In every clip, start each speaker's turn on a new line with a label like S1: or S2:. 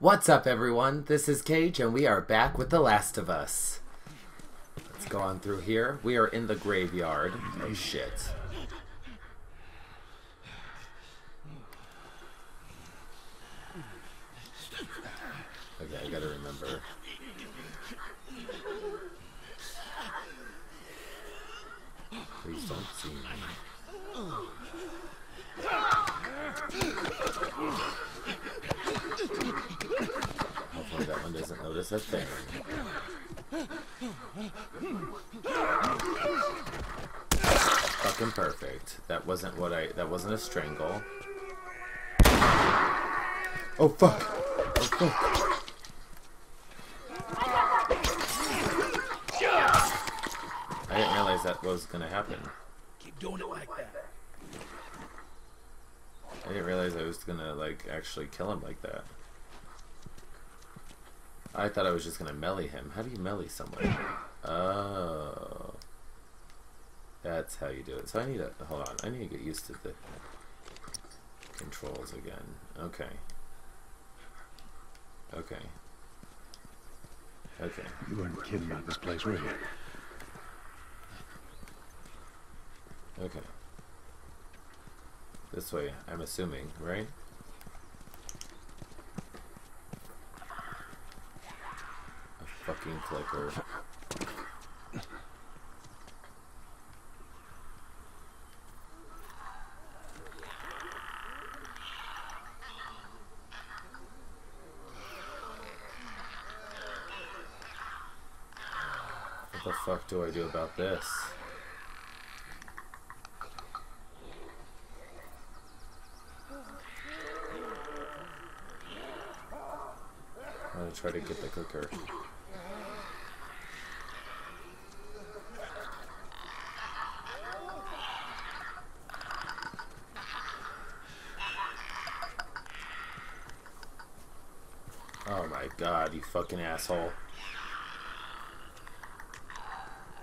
S1: What's up, everyone? This is Kaige, and we are back with The Last of Us. Let's go on through here. We are in the graveyard. Oh, shit. Okay, I gotta remember. Please don't see me. Hopefully that one notice a thing. Fucking perfect. That wasn't what I. That wasn't a strangle. Oh fuck! Oh fuck! I didn't realize that was gonna happen.
S2: Keep doing it like that.
S1: I didn't realize I was gonna like actually kill him like that. I thought I was just gonna melee him. How do you melee someone? Oh. That's how you do it. So I need to hold on. I need to get used to the controls again. Okay. Okay. Okay.
S3: You weren't kidding about this place, were you?
S1: Okay. This way, I'm assuming, right? A fucking clicker. What the fuck do I do about this? I'm gonna try to get the clicker. Oh my god, you fucking asshole.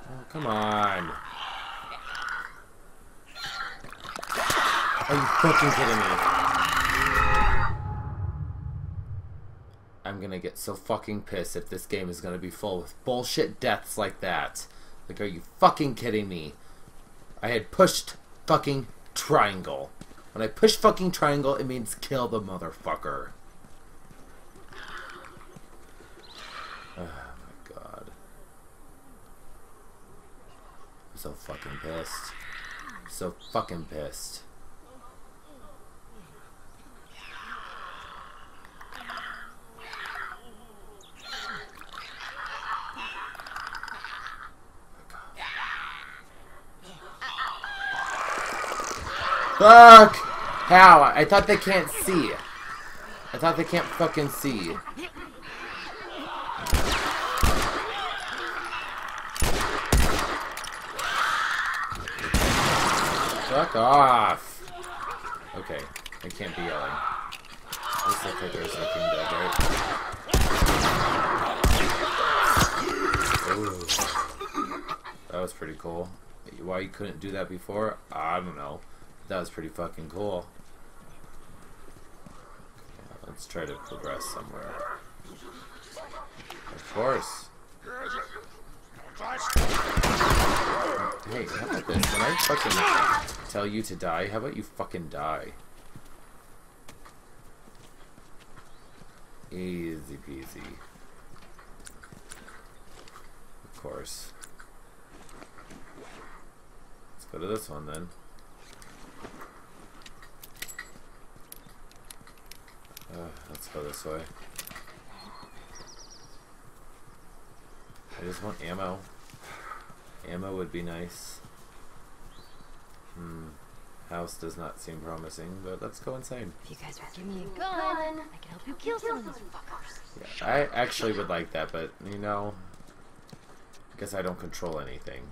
S1: Oh, come on. Are you fucking kidding me? I'm gonna get so fucking pissed if this game is gonna be full with bullshit deaths like that. Like, are you fucking kidding me? I had pushed fucking triangle. When I push fucking triangle, it means kill the motherfucker. Oh my god. I'm so fucking pissed. So fucking pissed. Fuck! How? I thought they can't see. I thought they can't fucking see. Fuck off! Okay, I can't be yelling. This looks like there's dead, right? Ooh. That was pretty cool. Why you couldn't do that before? I don't know. That was pretty fucking cool. Let's try to progress somewhere. Of course. Hey, how about this? When I fucking tell you to die, how about you fucking die? Easy peasy. Of course. Let's go to this one then. Uh, let's go this way. I just want ammo. Ammo would be nice. Hmm. House does not seem promising, but let's go inside.
S4: If you guys will give me a gun, I can help you kill some of those fuckers.
S1: Yeah, I actually would like that, but you know, I guess I don't control anything.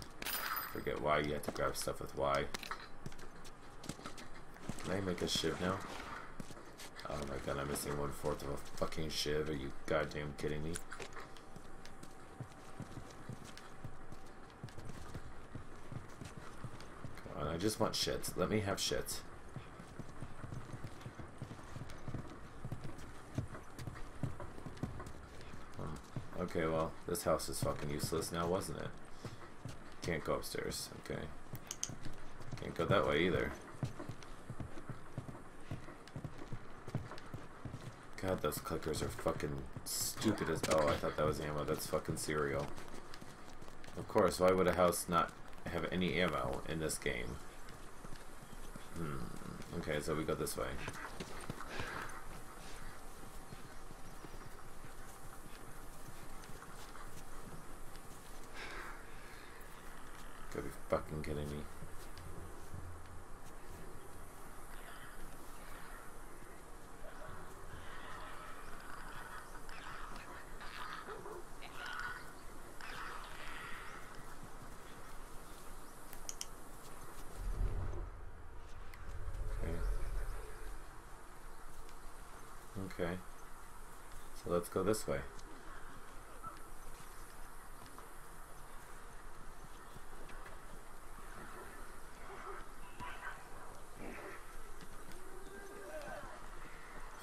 S1: Forget why you have to grab stuff with Y. Can I make a shiv now? Oh my god, I'm missing one fourth of a fucking shiv. Are you goddamn kidding me? Come on, I just want shit. Let me have shit. Hmm. Okay, well, this house is fucking useless now, wasn't it? Can't go upstairs. Okay. Can't go that way either. God, those clickers are fucking stupid as. Oh, I thought that was ammo. That's fucking cereal. Of course, why would a house not have any ammo in this game? Hmm. Okay, so we go this way. Gotta be fucking kidding me. Okay. Okay. So let's go this way.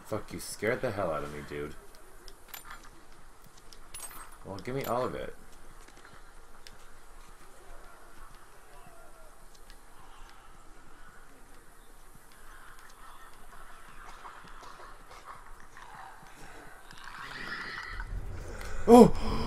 S1: Fuck, you scared the hell out of me, dude. Well, give me all of it. Oh!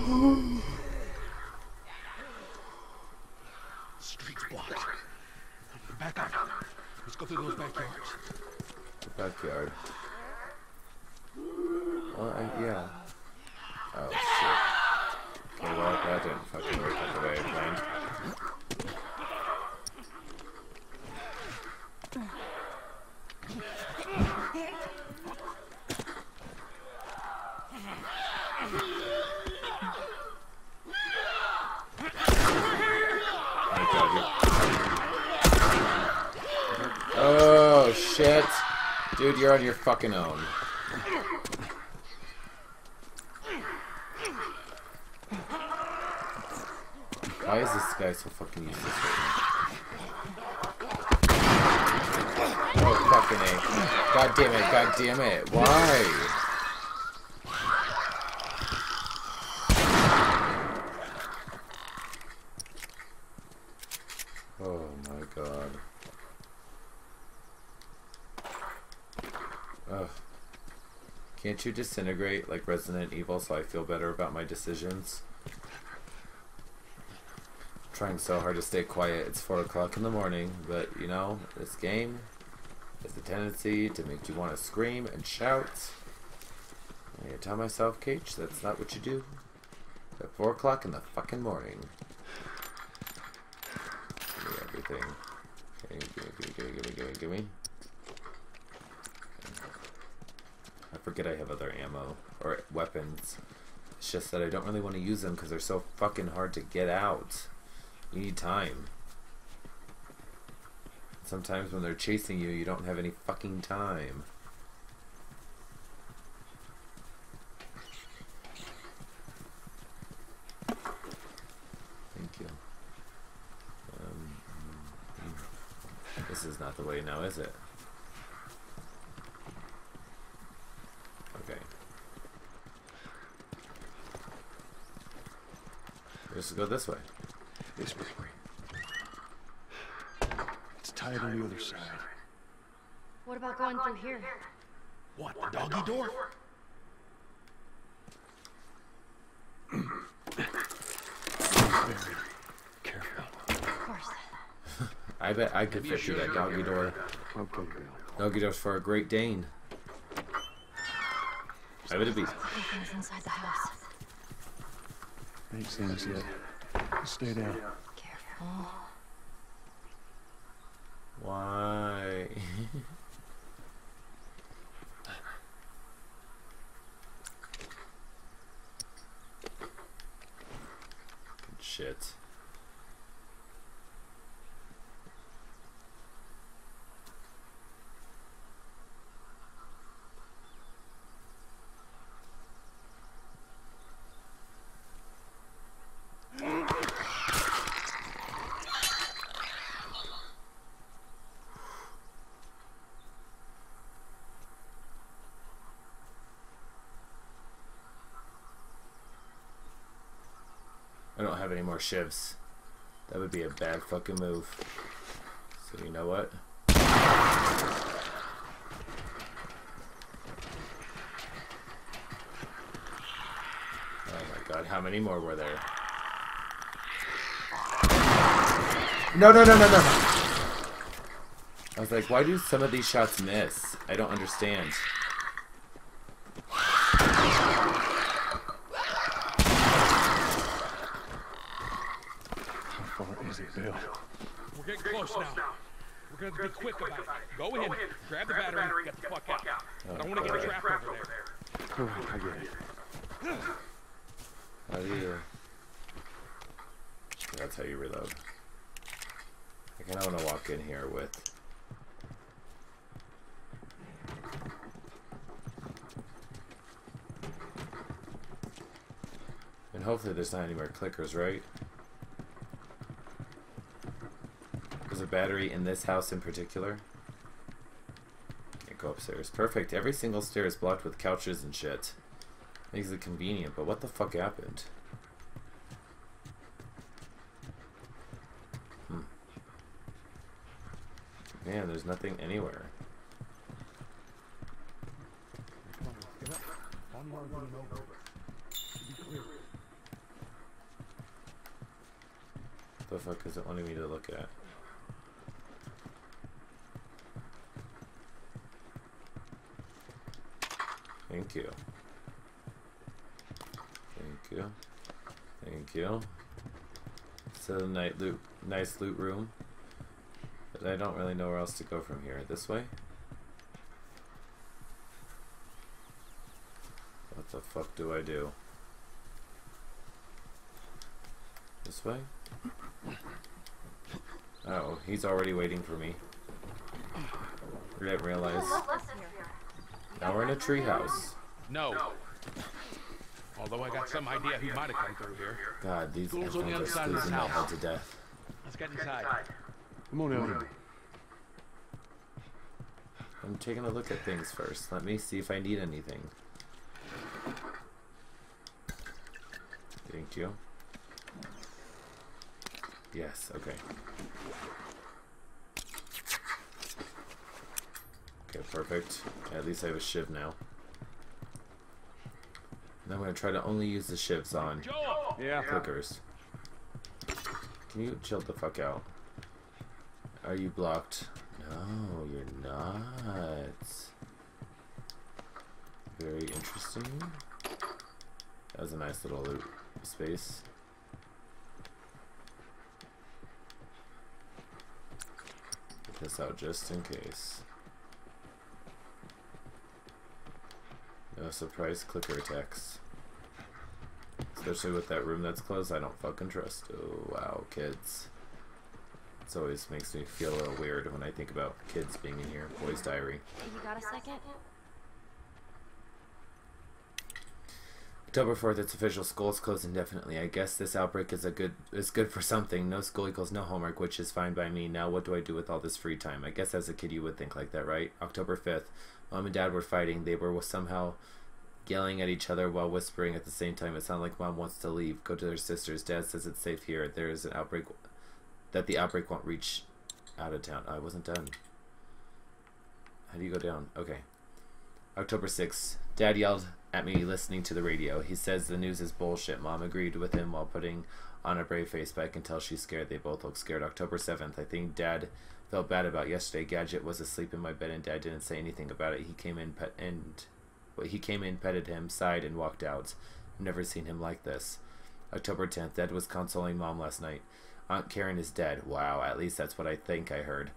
S1: On your fucking own. Why is this guy so fucking useless right now? Oh, fucking A. God damn it, god damn it. Why? Oh my god. Ugh. Can't disintegrate like Resident Evil so I feel better about my decisions? trying so hard to stay quiet. It's 4 o'clock in the morning, but you know, this game has the tendency to make you want to scream and shout. I tell myself, Kaige, that's not what you do. At 4 o'clock in the fucking morning. Give me everything. Okay, gimme, gimme, gimme, gimme, gimme, gimme. I forget I have other ammo or weapons. It's just that I don't really want to use them because they're so fucking hard to get out. You need time. Sometimes when they're chasing you, you don't have any fucking time. Thank you. Um, mm, this is not the way now, is it? Okay. Let's go this way.
S3: This way. It's tied on the other side.
S4: What about going through here?
S2: What, the doggy door?
S3: Very careful.
S4: Of course.
S1: I bet I could fit through that doggy door.
S3: Okay,
S1: Doggy door's for a Great Dane. I would it be.
S4: Nothing's inside the house.
S3: Ain't seen us yet. Stay down.
S4: Careful.
S1: Why? Shit. More shivs. That would be a bad fucking move. So you know what? Oh my god, how many more were there? No, no, no, no, no, no. I was like, why do some of these shots miss? I don't understand.
S3: How far is it, Bill?
S2: We're getting close now. We're gonna be quick about it. Go ahead, grab the battery, get the fuck out. I don't want to get trapped over there.
S3: All right, I get it.
S1: How do you... That's how you reload. I kind of want to walk in here with... And hopefully there's not any more clickers, right? There's a battery in this house in particular. Can't go upstairs. Perfect. Every single stair is blocked with couches and shit. Makes it convenient, but what the fuck happened? Hmm. Man, there's nothing anywhere. The fuck is it wanting me to look at? Thank you. Thank you. Thank you. So the night loot, nice loot room. But I don't really know where else to go from here. This way? What the fuck do I do? This way? Oh, he's already waiting for me. I didn't realize. Now we're in a treehouse.
S2: No. Although I got some idea who might have come through here.
S1: God, these
S2: School's on the
S1: headphones
S2: other
S1: are
S2: side of this house.
S1: to death.
S2: Let's get inside.
S3: Come on, Ellie.
S1: I'm taking a look at things first. Let me see if I need anything. Thank you. Yes, okay. Okay, perfect. At least I have a shiv now. And I'm gonna try to only use the shivs on!
S3: Yeah.
S1: clickers. Can you chill the fuck out? Are you blocked? No, you're not. Very interesting. That was a nice little loot space. Get this out just in case. No surprise clicker attacks. Especially with that room that's closed, I don't fucking trust. Oh, wow, kids. It always makes me feel a little weird when I think about kids being in here. Boy's diary.
S4: You got a second?
S1: October fourth, it's official. School is closed indefinitely. I guess this outbreak is a good is good for something. No school equals no homework, which is fine by me. Now, what do I do with all this free time? I guess as a kid you would think like that, right? October fifth, mom and dad were fighting. They were somehow yelling at each other while whispering at the same time. It sounded like mom wants to leave, go to their sisters. Dad says it's safe here. There is an outbreak that the outbreak won't reach out of town. I wasn't done. How do you go down? Okay. October 6th. Dad yelled at me listening to the radio. He says the news is bullshit. Mom agreed with him while putting on a brave face, but I can tell she's scared. They both look scared. October 7th. I think Dad felt bad about yesterday. Gadget was asleep in my bed and Dad didn't say anything about it. He came in pet and well, he came in, petted him, sighed, and walked out. I've never seen him like this. October 10th. Dad was consoling Mom last night. Aunt Karen is dead. Wow, at least that's what I think I heard.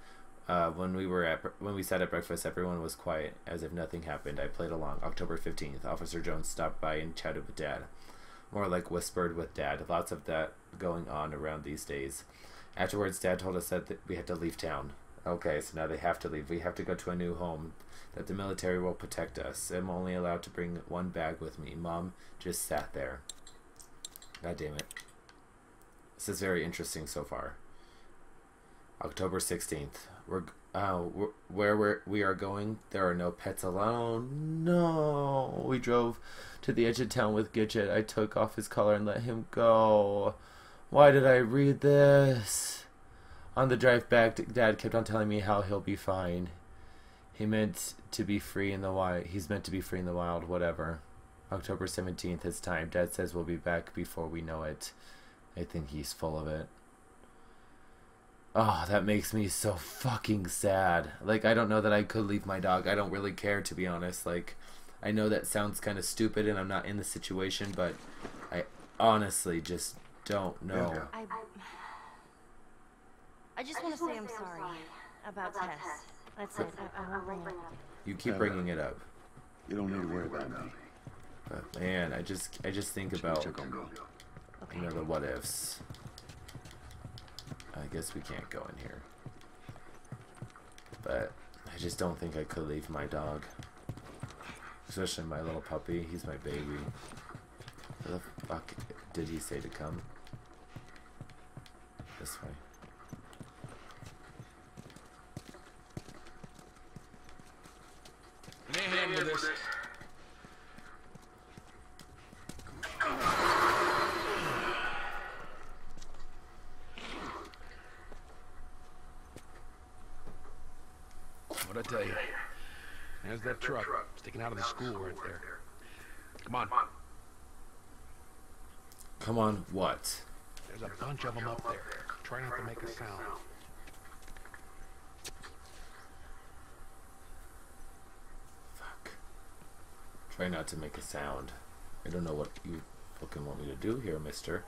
S1: Uh, when we were at when we sat at breakfast, everyone was quiet, as if nothing happened. I played along. October fifteenth, Officer Jones stopped by and chatted with Dad, more like whispered with Dad. Lots of that going on around these days. Afterwards, Dad told us that th- we had to leave town. Okay, so now they have to leave. We have to go to a new home. That the military will protect us. I'm only allowed to bring one bag with me. Mom just sat there. God damn it. This is very interesting so far. October 16th. We're uh, wh- where we're, we are going, there are no pets allowed. No. We drove to the edge of town with Gidget. I took off his collar and let him go. Why did I read this? On the drive back, Dad kept on telling me how he'll be fine. He meant to be free in the wild. He's meant to be free in the wild, whatever. October 17th is time. Dad says we'll be back before we know it. I think he's full of it. Oh, that makes me so fucking sad. Like, I don't know that I could leave my dog. I don't really care, to be honest. Like, I know that sounds kind of stupid and I'm not in the situation, but I honestly just don't know.
S4: I. I just want to say I'm sorry about Tess. That's it. I, I won't bring it up.
S1: You keep bringing it up.
S3: You don't need to worry about me.
S1: But man, I just I just think about
S3: Check on me.
S4: Okay.
S1: you know the what ifs. I guess we can't go in here. But I just don't think I could leave my dog. Especially my little puppy. He's my baby. Where the fuck did he say to come? This way.
S2: Let me this. What'd I tell you? There's that truck sticking out of the school right there. Come on.
S1: Come on, what?
S2: There's a bunch of them up there. Try not to make a sound.
S1: Fuck. Try not to make a sound. I don't know what you fucking want me to do here, mister.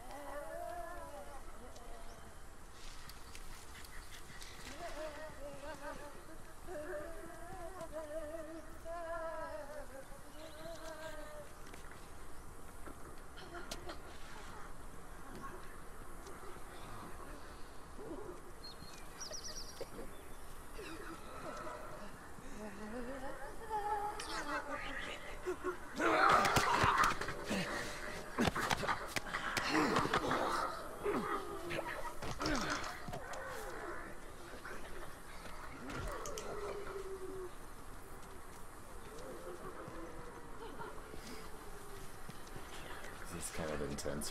S1: This is kind of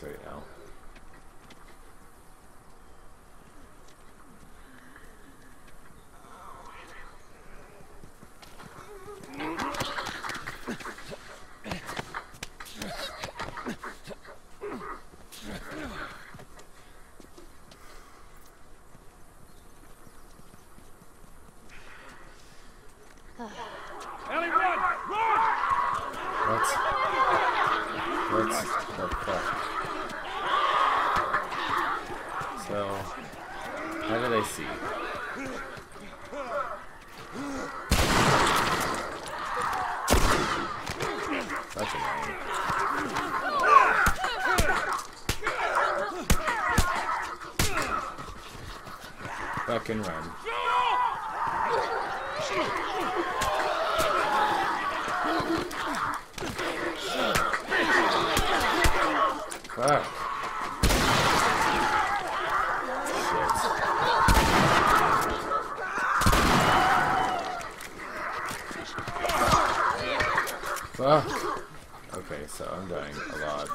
S1: intense right now.
S2: Ellie, run! Run!
S1: What? What the fuck? So, how do they see? That's annoying. Fucking run. Fuck. Shit. Fuck. Okay, so I'm dying a lot.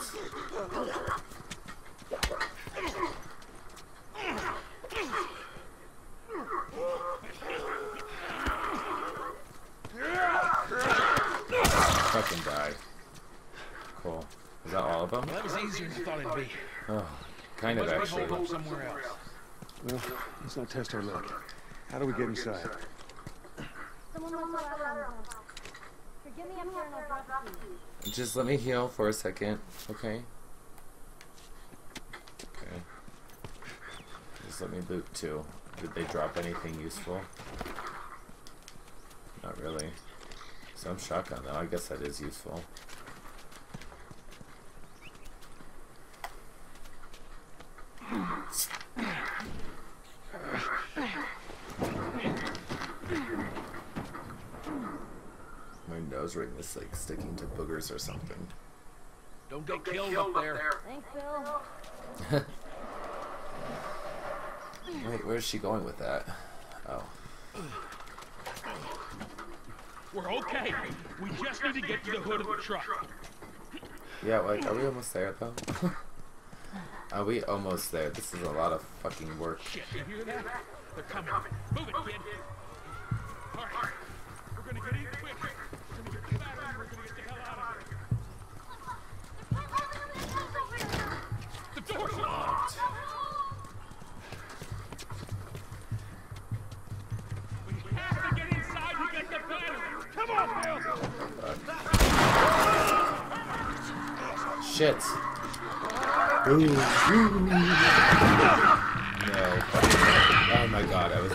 S1: Fucking die. Cool. Is that all of them?
S2: Well, that was easier than I thought it'd be.
S1: Oh, kind of
S2: Must be
S1: actually.
S2: holed up somewhere else.
S3: Well, let's not test our luck. How do we get inside?
S4: Someone left a ladder on the top. Here, get me up here and I'll drop you.
S1: Just let me heal for a second, okay? Okay. Just let me loot too. Did they drop anything useful? Not really. Some shotgun though, I guess that is useful. My nose ring is like sticking to boogers or something.
S2: Don't get killed up there.
S4: Thanks, Bill.
S1: Wait, where's she going with that? Oh.
S2: We're okay. We just need to get to the hood of the truck.
S1: Yeah, like, are we almost there though? are we almost there? This is a lot of fucking work.
S2: Shit, you hear that? They're coming. Move it, kid.
S1: Shit. Ooh. Ooh. No. Oh my god, I was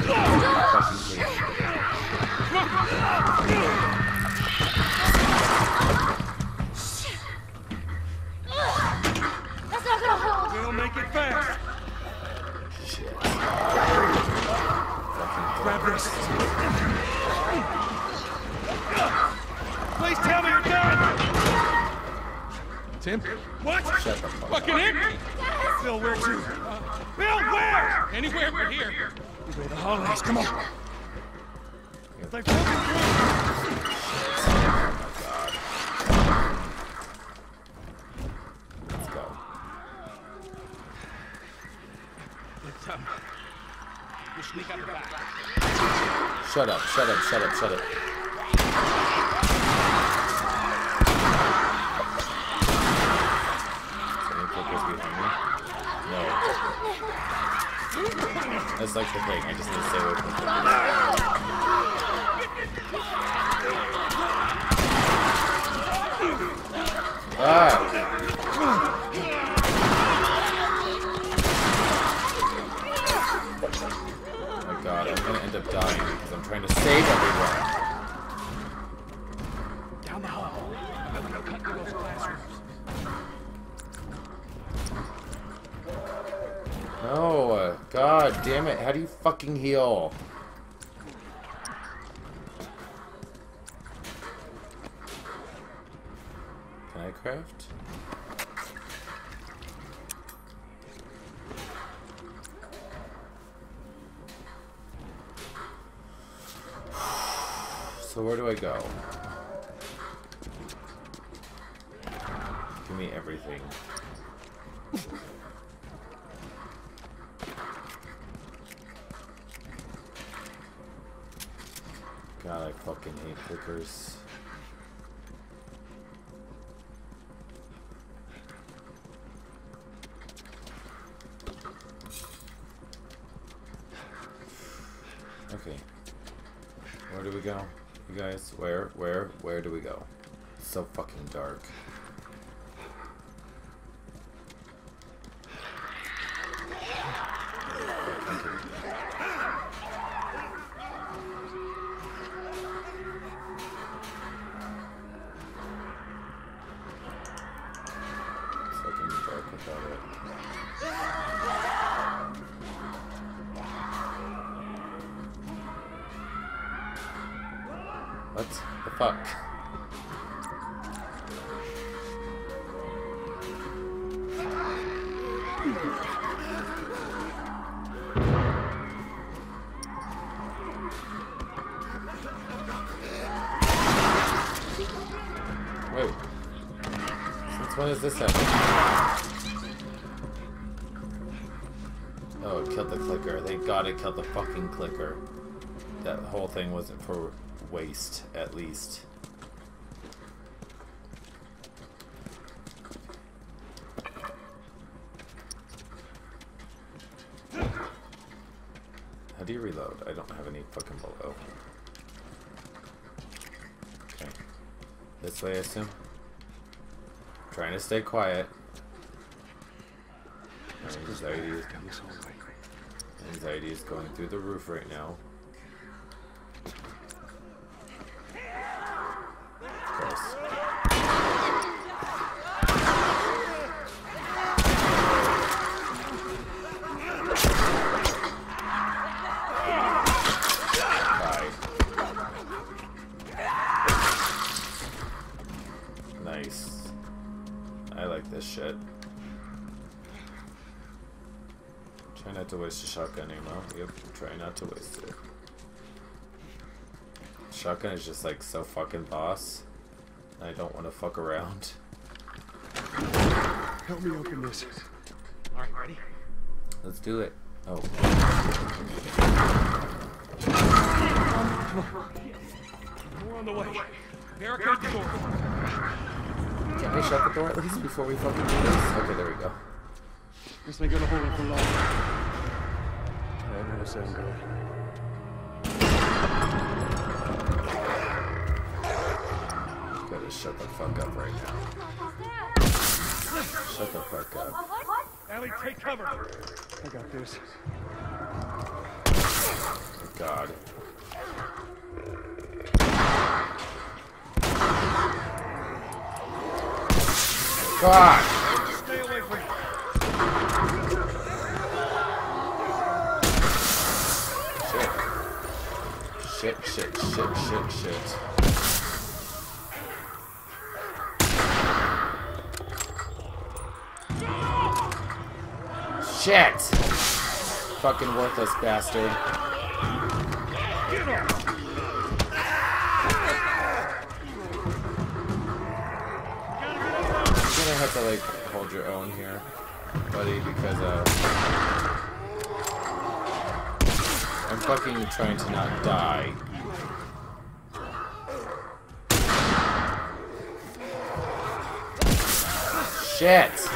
S2: Fucking hit me!
S5: Phil, where to?
S2: Bill, where? Anywhere but here.
S5: Go to the holidays, come on.
S2: They broken through.
S1: Let's go.
S2: Let's, um, we'll sneak out the back.
S1: Shut up, shut up, shut up, shut up. Can craft? So where do I go? Give me everything. God, I fucking hate clickers. Where, where, do we go? It's so fucking dark. This happening? Oh, it killed the clicker. Thank God it killed the fucking clicker. That whole thing wasn't for waste, at least. How do you reload? I don't have any fucking below. Okay. This way, I assume? Trying to stay quiet. Anxiety is, anxiety is going through the roof right now. Gross. Bye. Nice. I like this shit. Try not to waste a shotgun ammo. Yep, try not to waste it. Shotgun is just like so fucking boss. I don't want to fuck around.
S3: Help me open this.
S2: All right, ready?
S1: Let's do it. Oh,
S2: We're on the way. Barricade the door.
S1: can I shut the door at least before we fucking do this? Okay, there we go.
S3: Guess they gonna hold it for long. Yeah, no sound good.
S1: Gotta shut the fuck up right now. Shut the fuck up.
S4: What?
S2: Ellie, take cover.
S3: I got this.
S1: God. God!
S2: Stay away from me.
S1: Shit. Shit, shit, shit, shit, shit. Fucking worthless bastard. You're gonna have to like hold your own here, buddy, because uh I'm fucking trying to not die. Shit!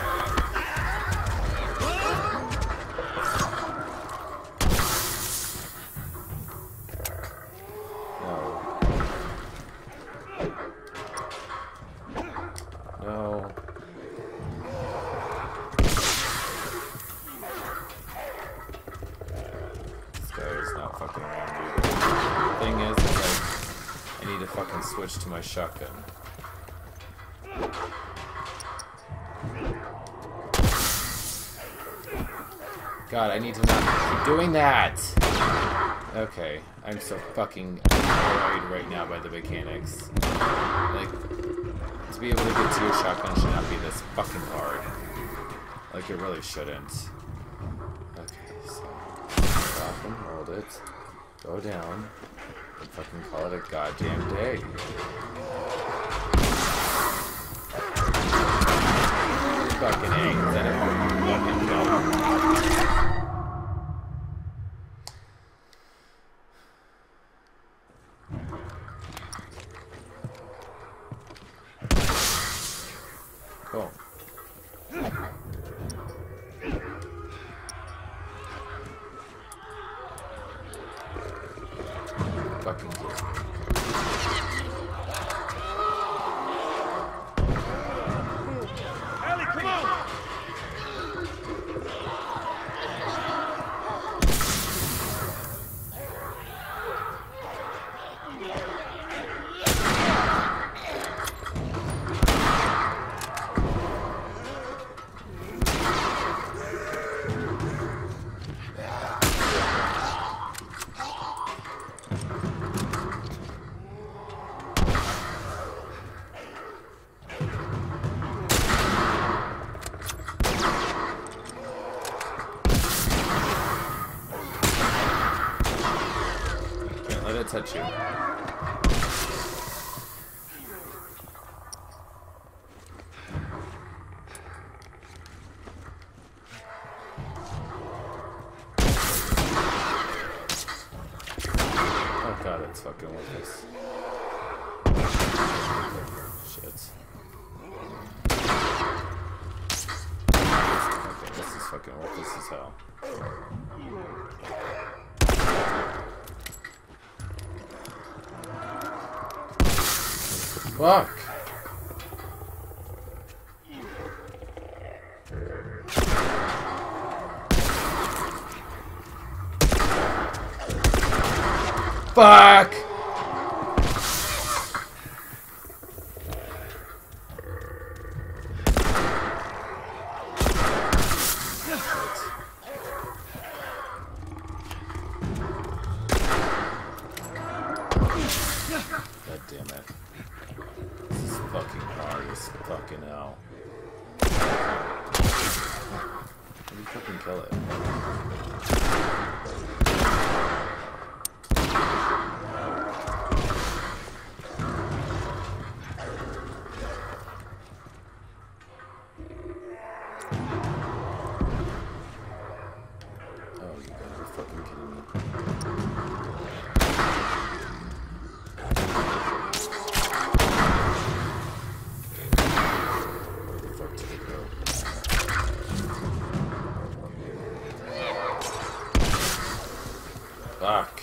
S1: Okay, I'm so fucking annoyed right now by the mechanics. Like, to be able to get to your shotgun should not be this fucking hard. Like, it really shouldn't. Okay, so stop and hold it, go down, and fucking call it a goddamn day. Fucking is that fucking kill? Cool. Fucking cool.
S2: Ellie, come on.
S1: Can't let it touch you. Oh god, that's fucking worthless. Shit. Okay, this is fucking worthless as hell. Fuck! Fuck! Fuck.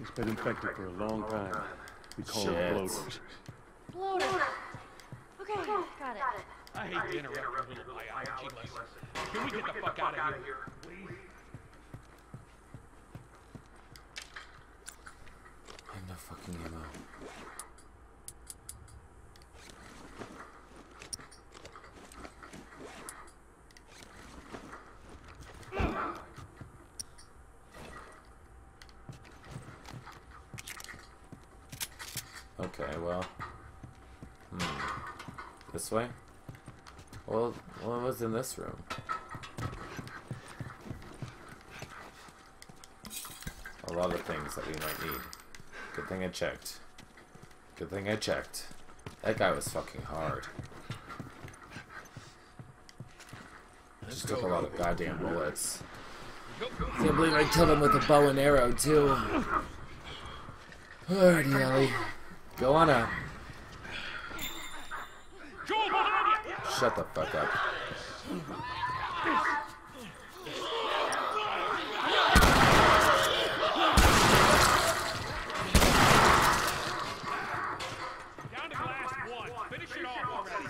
S6: It's been infected for a long time. We call
S1: Shit.
S4: it
S1: bloaters. This way? Well, what was in this room? A lot of things that we might need. Good thing I checked. Good thing I checked. That guy was fucking hard. Just took a lot of goddamn bullets. Can't believe I killed him with a bow and arrow too. Alrighty, Ellie. Go on up. Shut the fuck up.
S7: Down to the last one. Finish it off already.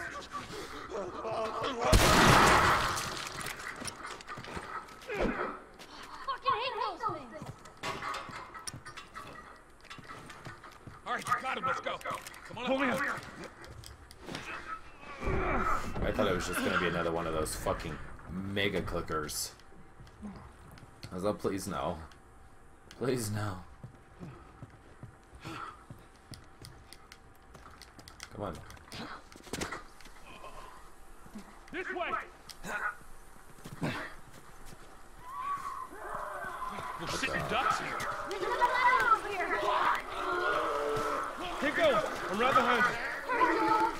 S4: Fucking hate those things.
S7: All right, you got him. Let's go. Come on
S2: Pull me
S7: up.
S1: Thought it was just gonna be another one of those fucking mega clickers. I was like, please no. Please no. Come on.
S7: This way. We're sitting ducks here.
S4: There's another ladder over here.
S2: Here goes. I'm right behind you.
S4: Hurry, Joel.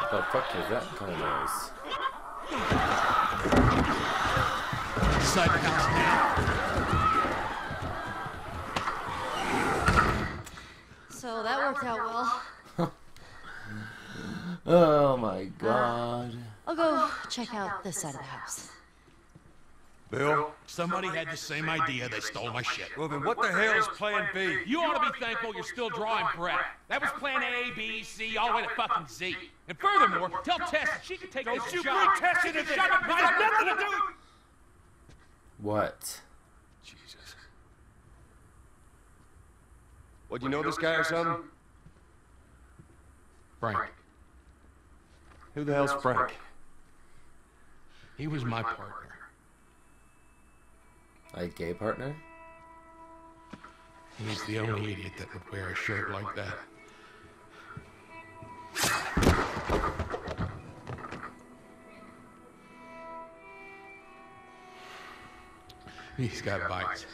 S1: What the fuck is that kind of noise?
S2: Inside the house now.
S4: So that worked out well.
S1: Oh my god.
S4: I'll go check out this side of the house.
S3: Bill?
S2: Somebody had the same idea. They stole my shit.
S3: Well, then what the hell is Plan B?
S7: You ought to be thankful you're still drawing breath. That was plan A, B, C, all the way to fucking Z. And furthermore, tell Tess that she can take
S2: Don't
S7: this
S2: you
S7: job.
S2: bring Tess into this.
S7: Shut up,
S2: It
S7: man.
S2: has nothing to do-
S1: What?
S3: Jesus. What, do you know this guy or something?
S2: Frank.
S3: Who the hell's Frank?
S2: He was my partner.
S1: A gay partner?
S2: He's the only idiot that would wear a shirt like that. He's got bites.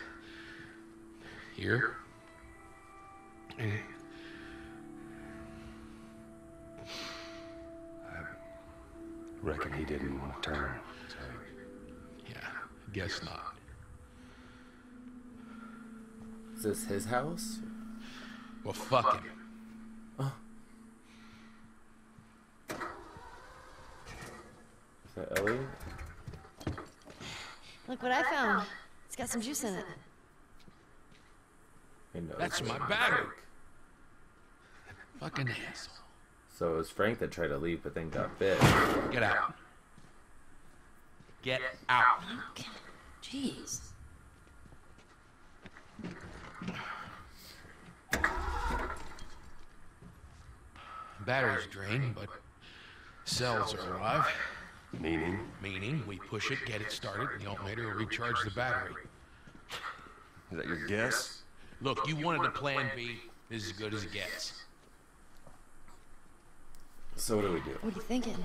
S2: Here. And
S3: Reckon he didn't want to turn.
S2: Yeah, guess not.
S1: Is this his house?
S2: Well, fuck him. Oh.
S1: Is that Ellie?
S4: Look what I found. It's got some juice in it.
S1: I know.
S2: That's my
S1: Frank.
S2: battery. Fucking asshole.
S1: So it was Frank that tried to leave but then got bit.
S2: Get out. Get out.
S4: Jeez.
S2: Battery's drained, but cells are alive.
S3: Meaning?
S2: Meaning, we push it, get it started, and the alternator will recharge the battery.
S3: Is that your guess?
S2: Look, you wanted a plan B. This is as good as it gets.
S1: So what do we do?
S4: What are you thinking?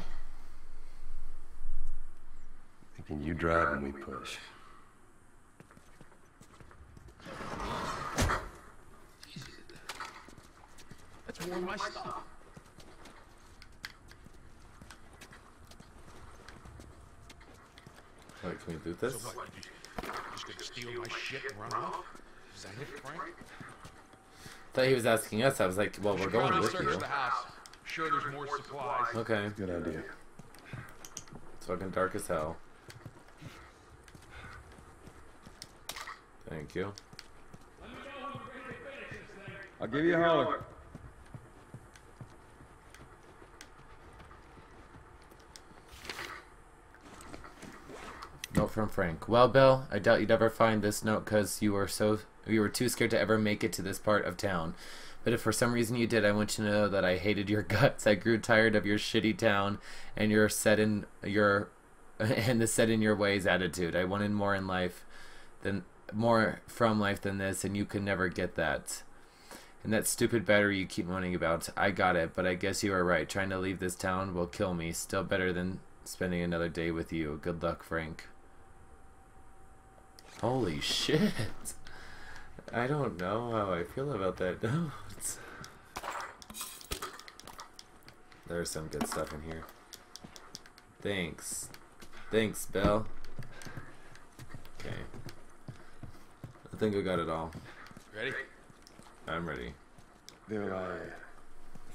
S3: Thinking you drive and we push.
S2: That's more my stuff.
S1: Alright, can we do this?
S2: So what? You just gonna steal my shit and run off? Is that it, Frank?
S1: thought he was asking us. I was like, well, we're going
S2: probably
S1: with
S2: search
S1: you.
S2: the house.
S5: Sure, there's more supplies.
S1: Okay.
S3: Good idea.
S1: It's fucking dark as hell. Thank you.
S3: I'll give you a holler.
S1: Note from Frank. Well, Bill, I doubt you'd ever find this note because you were so you were too scared to ever make it to this part of town. But if for some reason you did, I want you to know that I hated your guts. I grew tired of your shitty town and your set in your and the set in your ways attitude. I wanted more in life than more from life than this, and you could never get that. And that stupid battery you keep moaning about, I got it, but I guess you are right. Trying to leave this town will kill me. Still better than spending another day with you. Good luck, Frank. Holy shit. I don't know how I feel about that note. There's some good stuff in here. Thanks. Thanks, Bill. Okay. I think I got it all.
S5: Ready?
S1: I'm ready.
S3: Bill, I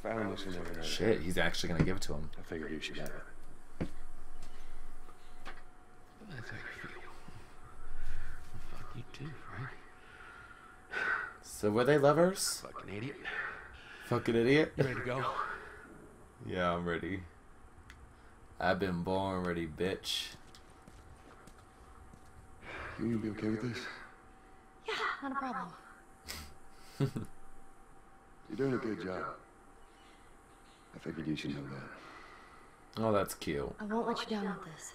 S3: found this in everything.
S1: Shit, he's actually gonna give it to him.
S3: I figured you should have it.
S5: That's how you feel. Fuck you too, Frank.
S1: So were they lovers?
S5: Fucking idiot.
S1: Fucking idiot.
S5: You ready to go?
S1: Yeah, I'm ready. I've been born ready, bitch.
S3: You gonna be okay with this?
S4: Yeah, not a problem.
S3: You're doing a good job. I figured you should know that.
S1: Oh, that's cute.
S4: I won't let you down with this.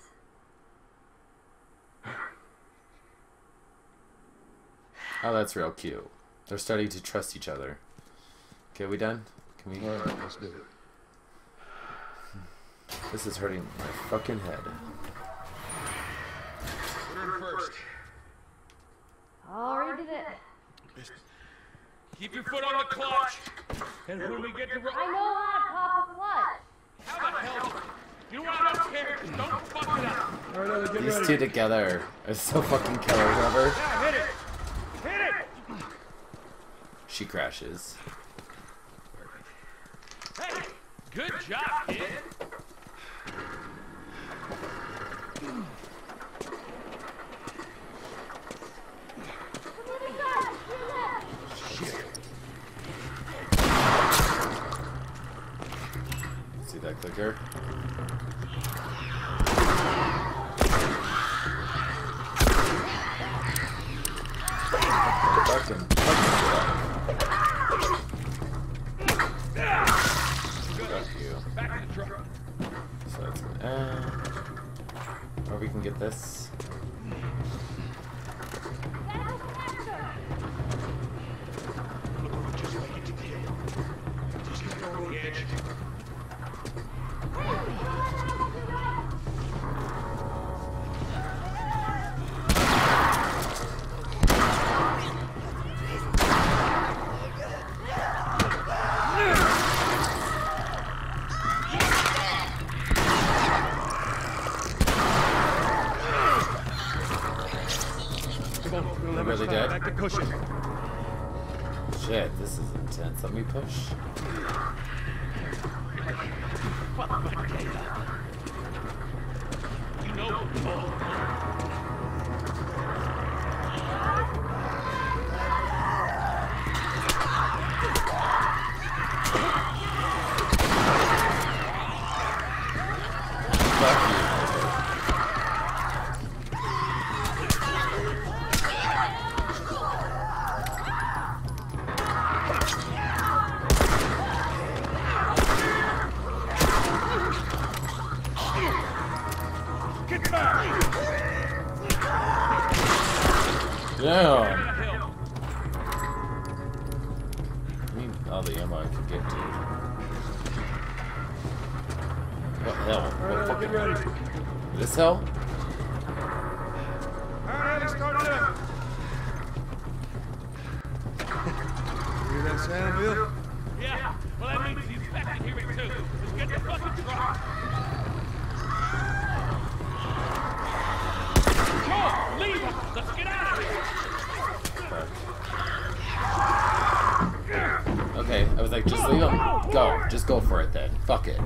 S1: Oh, that's real cute. They're starting to trust each other. Okay, we done? Can we?
S3: All right, let's do it. Hmm.
S1: This is hurting my fucking head.
S5: Put her first.
S4: Already did it.
S2: Keep your foot on the clutch. And when we get to ro-
S4: I know how to pop a clutch.
S2: how the hell? You know what? I don't care. Just don't fuck it up.
S3: All right, Ellie, get
S1: These two together are so fucking killer. Whoever
S2: Yeah, hit it.
S1: She crashes.
S2: Hey, good job, kid.
S1: See that clicker? Fucking, fucking can get this. Let me push. Fuck
S3: it.
S1: Does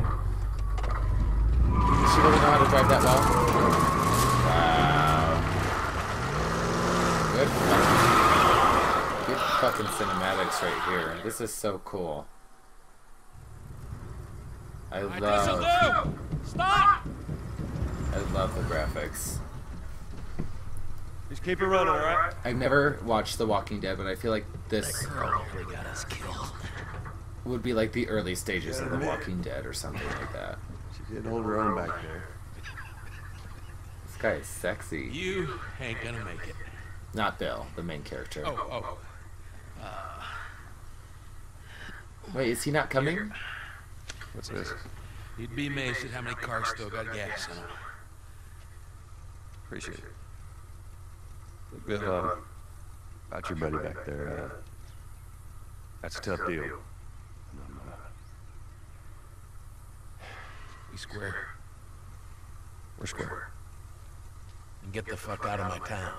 S1: she really know how to drive that well? Wow. Good fucking, good fucking cinematics right here. This is so cool. I
S2: I
S1: love,
S2: disallow! Stop!
S1: I love the graphics.
S8: Just keep it running, all right?
S1: I've never watched The Walking Dead, but I feel like this
S5: Girl nearly got us killed.
S1: Would be like the early stages of The Walking Dead or something like that.
S3: She did hold her own back there.
S1: This guy is sexy.
S5: You ain't gonna make it.
S1: Not Bill, the main character.
S5: Oh, oh.
S1: Wait, is he not coming?
S3: What's this?
S5: You'd be amazed at how many cars still got gas in them.
S3: Appreciate it. Look, Bill, uh, about your buddy back there, uh, that's a tough deal. And I'm, uh,
S5: We square
S3: we're square.
S5: and get the fuck out of my town.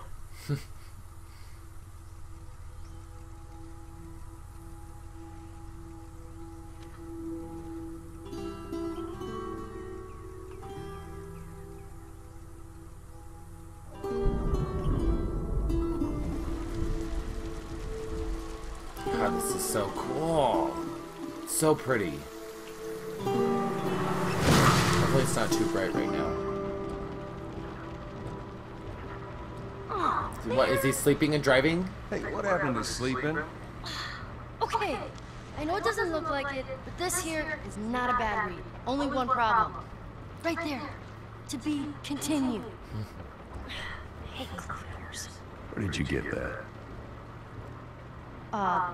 S1: God, this is so cool. So pretty. Too bright right now. What, is he sleeping and driving?
S3: Hey, what happened to sleeping?
S4: Okay, I know it doesn't look like it, but this here is not a bad read. Only one problem. Right there. To be continued. Hate clickers.
S3: Where did you get that?
S4: Uh,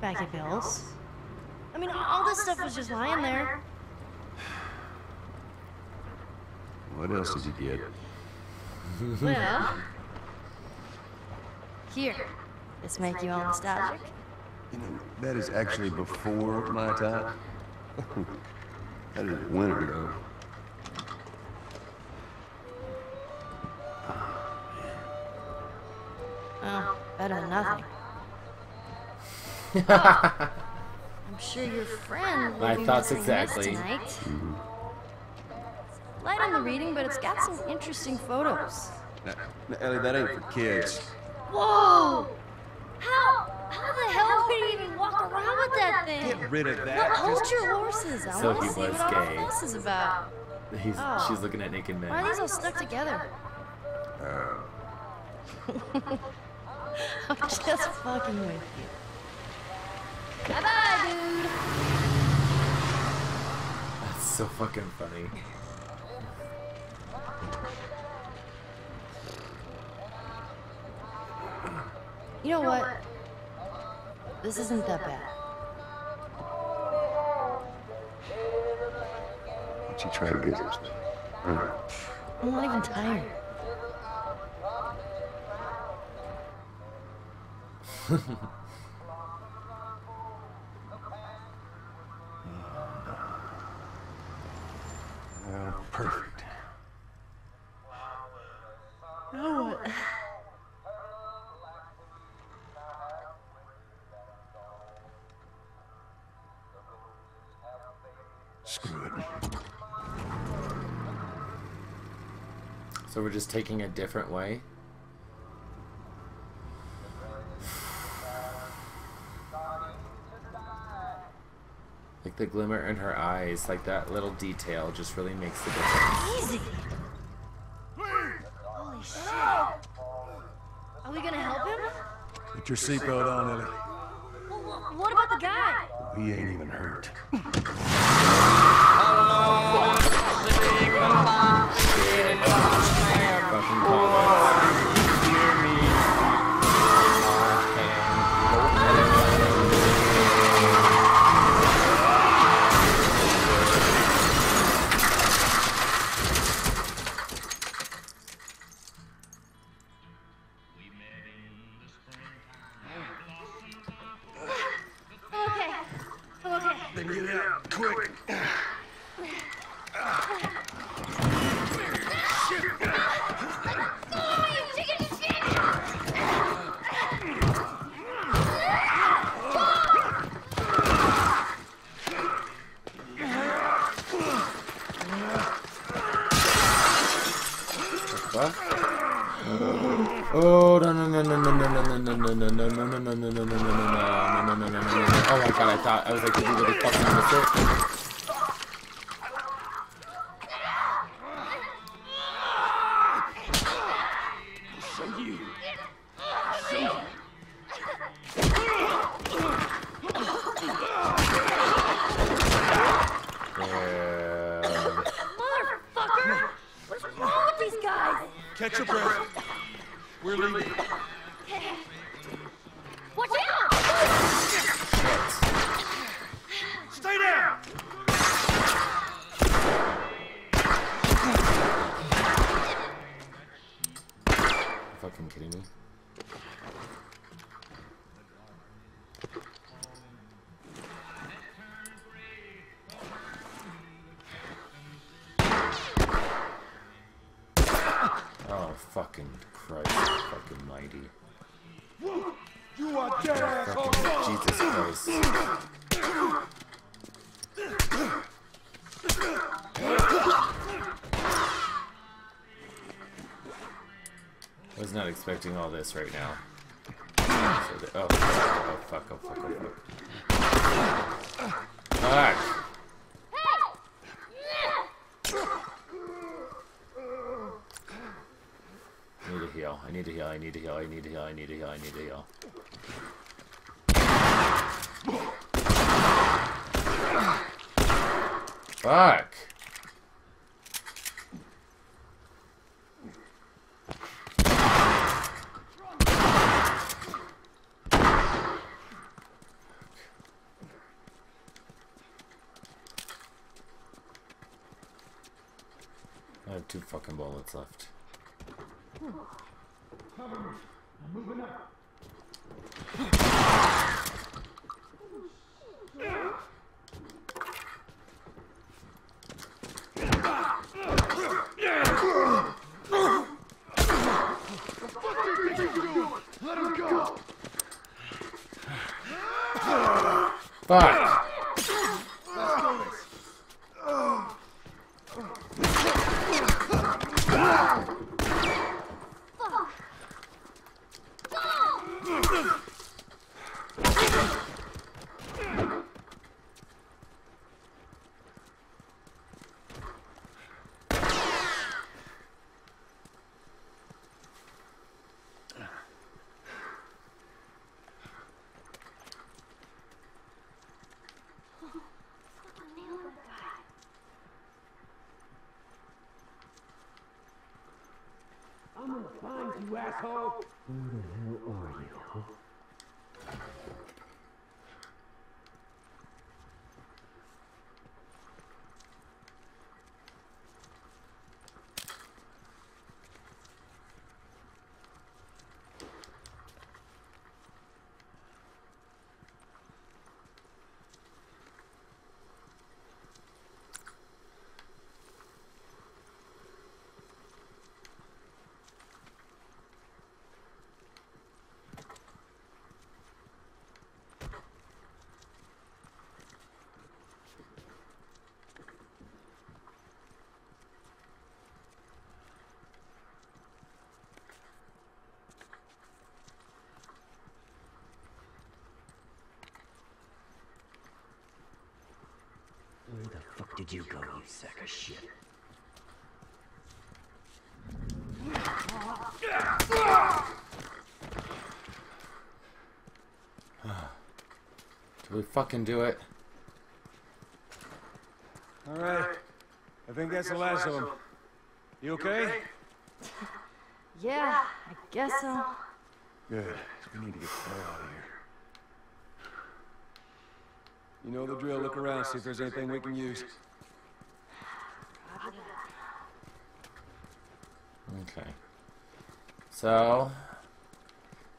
S4: back at Bill's. I mean, all this stuff was just lying there.
S3: What else did you get?
S4: Well, here. This make you all nostalgic?
S3: You know, that is actually before my time. that is winter, though.
S4: Oh, better than nothing. Oh, I'm sure your friend will
S1: My
S4: be
S1: thoughts
S4: missing
S1: exactly.
S4: This tonight. Mm-hmm. Light on the reading, but it's got some interesting photos.
S3: Now, now, Ellie, that ain't for kids.
S4: Whoa! How how the hell would he even walk around with that thing?
S3: Get rid of
S4: Well,
S3: that.
S4: hold your horses. I
S1: So
S4: want
S1: he
S4: to see
S1: was
S4: what all the
S1: gay.
S4: fuss is about.
S1: He's,
S4: Oh.
S1: She's looking at naked men.
S4: Why are these all stuck together?
S3: Uh,
S4: I'm just fucking with you. Bye bye, dude.
S1: That's so fucking funny.
S4: You know what? This isn't that bad.
S3: what you trying to get us?
S4: I'm not even tired.
S3: well, perfect.
S4: No.
S3: Screw it.
S1: So we're just taking a different way? Like the glimmer in her eyes, like that little detail just really makes the difference.
S4: Easy. Holy shit. Are we gonna help him?
S3: Put your seatbelt on, Ellie.
S4: Well, what about the guy?
S3: He ain't even hurt. Catch your breath. We're leaving.
S1: Expecting all this right now. So the- oh, oh fuck, oh fuck, oh fuck. Fuck! I need to heal, I need to heal, I need to heal, I need to heal, I need to heal, I need to heal. Fuck! Have two fucking bullets left. Fuck!
S9: asshole! Who the hell are you? Did you go, you sack of shit?
S1: Did we fucking do it?
S3: Alright. I think that's the last of them. You okay?
S4: Yeah, I guess so.
S3: Good. We need to get the hell out of here. You know the drill. Look around, see if there's anything we can use.
S1: Okay. So,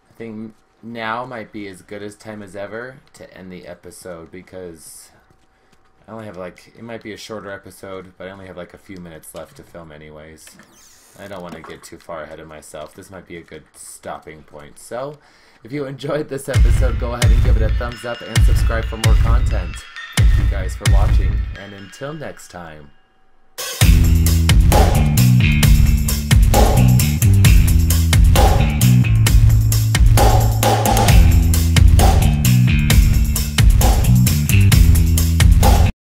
S1: I think now might be as good as time as ever to end the episode because I only have like, it might be a shorter episode, but I only have like a few minutes left to film anyways. I don't want to get too far ahead of myself. This might be a good stopping point. So, if you enjoyed this episode, go ahead and give it a thumbs up and subscribe for more content. Thank you guys for watching, and until next time.